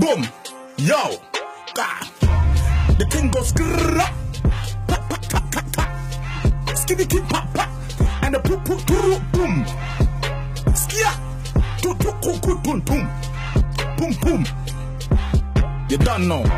boom, yo, ah. The thing goes grrrr, pa pa pa pa pa, skiddy king pa pa, and the poo poo boom, skia, tu tu ku ku tum tum, boom boom. You don't know.